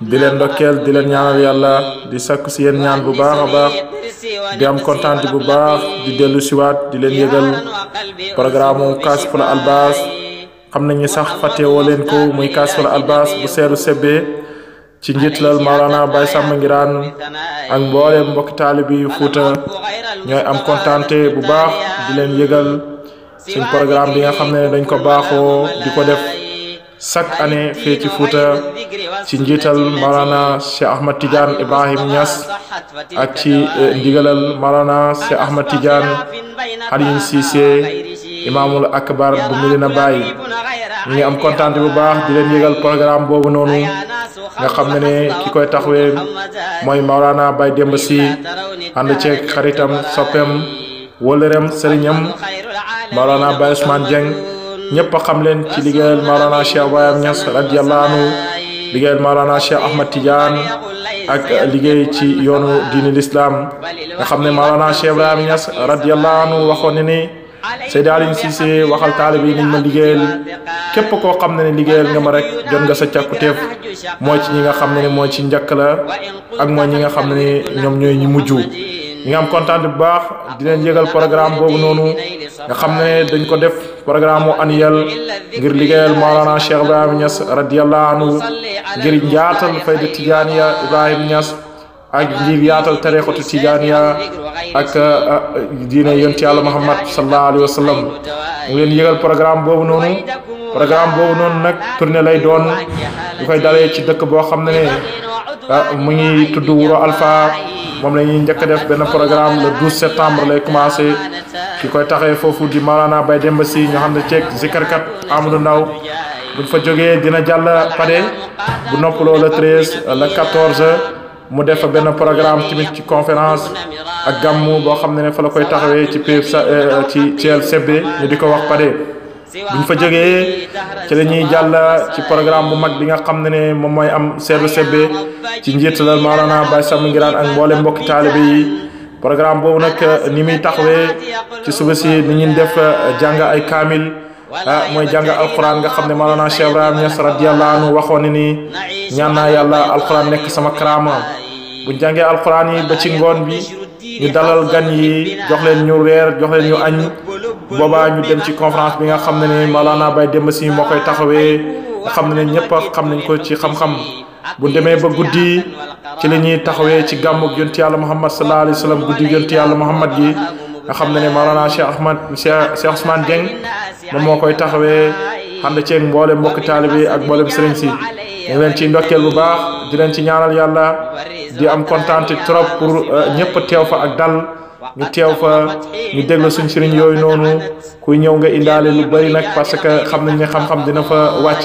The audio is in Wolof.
di leen ndokkeel di leen ñaanal yàlla di sakku si yéen ñaan bu baax a baax di am kontaan bu baax di dellu siwaat di leen yëgal programme Kashiful Albas xam nañu sax fàttewoo leen ko muy Kashiful Albas bu seeru sebbee ci njiitlal Maolana Baye Samba Ngiraan ak mbooleem mbokki taalibi yu Fuuta ñooy am kontaante bu baax di leen yëgal suñ programme bi nga xam ne dañ ko baaxoo di ko def chaque année fii ci Fouta ci njiital Maulana Cheikh Ahmad Tidiane Ibrahim Niass ak ci eh, ndigalal Maulana Cheikh Ahmad Tidiane Alioune Cissé imaamul akbar bu Medina Baye ñu ngi am kontaan bu baax di leen yëgal programme boobu noonu nga xam ne ne ki koy taxawee mooy Maulana Baye Demba Sy ànd ceeg xaritam soppeem wëllëreem sëriñam Maolana Baye Ousmane Dieng ñëpp a xam leen ci liggéeyal Maolana Cheikh Ibrahim Niass radiyallahu anhu liggéeyal Maolana Cheikh Ahmad Tidiane ak liggéey ci yoonu diini lislaam nga xam ne Maolana Cheikh Ibrahim Niass radiyallahu anhu waxoon ne ni Seydi Aliou Cissé waxal taalib yi nañ ma liggéeyal képp koo xam ne ne liggéeyal nga ma rek jot nga sa càkkutéef mooy ci ñi nga xam ne ne mooy ci njëkk la ak mooy ñi nga xam ne ñoom ñooy ñi mujj ñi nga am kontaan bu baax di leen yëgal programme boobu noonu nga xam ne dañ ko def programme annuel ngir liggéeyal Maolana Cheikh Ibrahim Niass radiyallahu anhu ngir njaatal fayda Tijaaniya Ibrahim Niass ak ngir yaatal tariqatu Tijaaniya ak diine yonent yàlla Muhammad sallallahu alayhi wa sallam mu leen yëgal programme boobu noonu programme boobu noonu nag tournée lay doon ñu koy dalee ci dëkk boo xam ne ah, mu ngi tudd Wuro Alpha moom la ñuy njëkk def benn programme le 12 septembre lay commencé ki koy taxee foofu di Maolana Baye Demba Sy ñoo xam ne ceeg zikarkat Amadou Ndaw buñ fa jógee dina jàll pare bu noppaloo le 13 le 14 mu def benn programme tamit ci conférence ak gàmmu boo xam ne ne fa la koy taxawee ci PF euh, ci CLCB ñu di ko wax pare. buñ fa jógee ci la ñuy jàll ci programme bu mag bi nga xam ne ne moom mooy am seetlu sebbe ci njiit la Maolana Baye Sam Ngiraan ak mboole mbokki taalibe yi programme boobu nag ni muy taxawee ci suba si ni ñuy def jàng ay kaamil ah mooy jàng alquran nga xam ne Maolana Cheikh Ibrahim Niass radiyallahu anhu waxoon ne ni ñaan naa yàlla alquran nekk sama karaama buñ jàngee alquran yi ba ci ngoon bi. ñu dalal gan yi jox leen ñu reer jox leen ñu añ boobaa ñu dem ci conférence bi nga xam ne ne Maolana Baye Demba Sy moo koy taxawee nga xam ne ñëpp xam nañ ko ci xam-xam bu demee ba guddi ci la ñuy taxawee ci gàmmug yonti yàlla Muhammad sallallahu alayhi wa sallam guddi yonti yàlla Muhammad gi nga xam ne ne Maolana Cheikh Ahmad Cheikh Cheikh Ousmane Dieng moom moo koy taxawee ànd ceeg mboolem mbokki taalibe yi ak mboolem sëriñ si ñu leen ci ndokkeel bu baax di leen ci ñaanal yàlla di am kontaan trop pour ñëpp teew fa ak dal ñu teew fa ñu déglu suñ sëriñ yooyu noonu kuy ñëw nga indaale lu bëri nag parce que xam nañ ne xam-xam dina fa wàcc